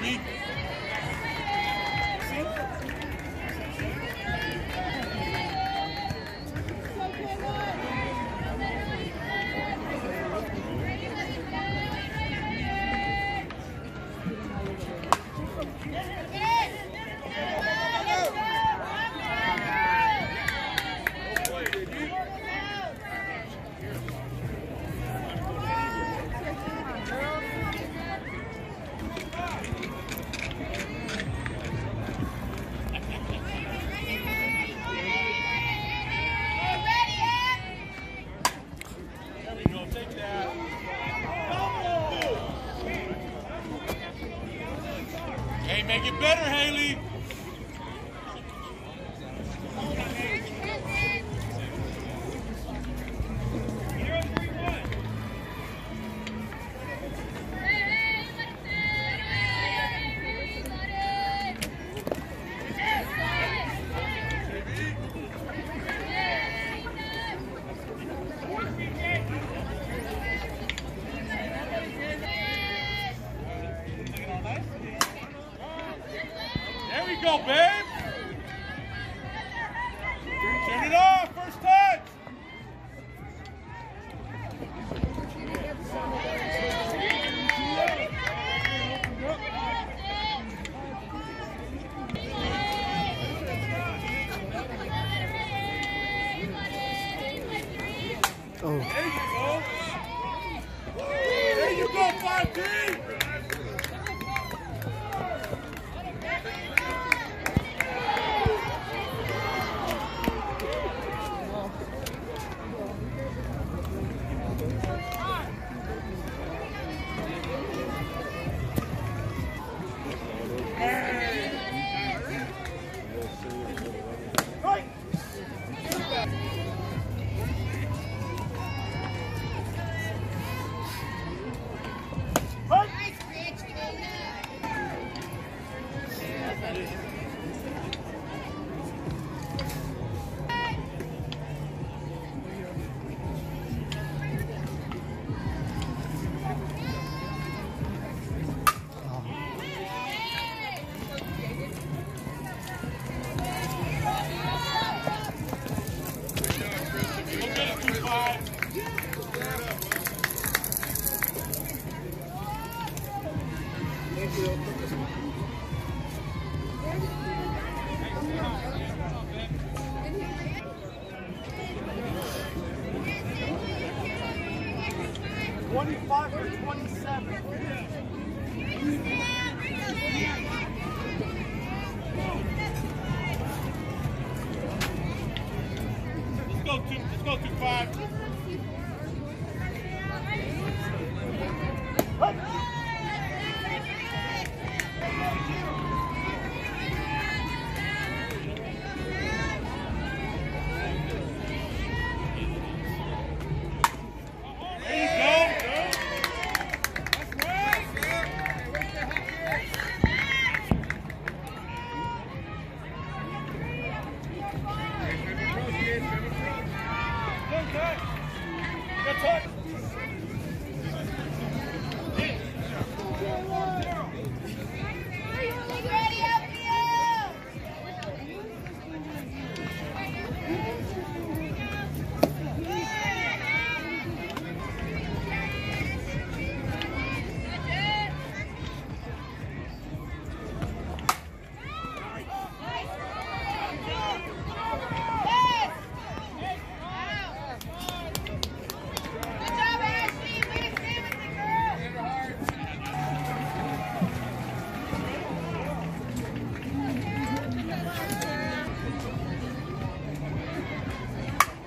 に Make it better, Haley. Go, babe. Turn it off. First touch. Oh. There you go. There you go, 5D. Twenty-five or twenty-seven. Let's go two. Let's go two five.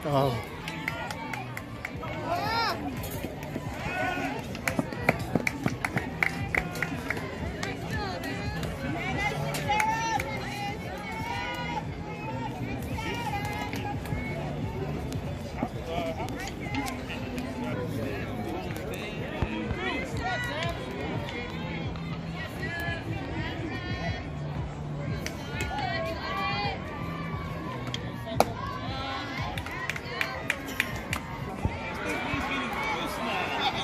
Oh.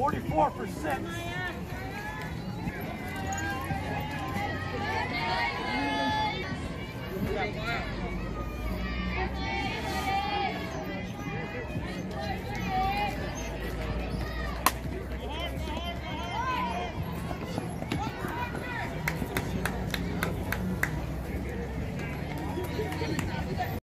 44 percent.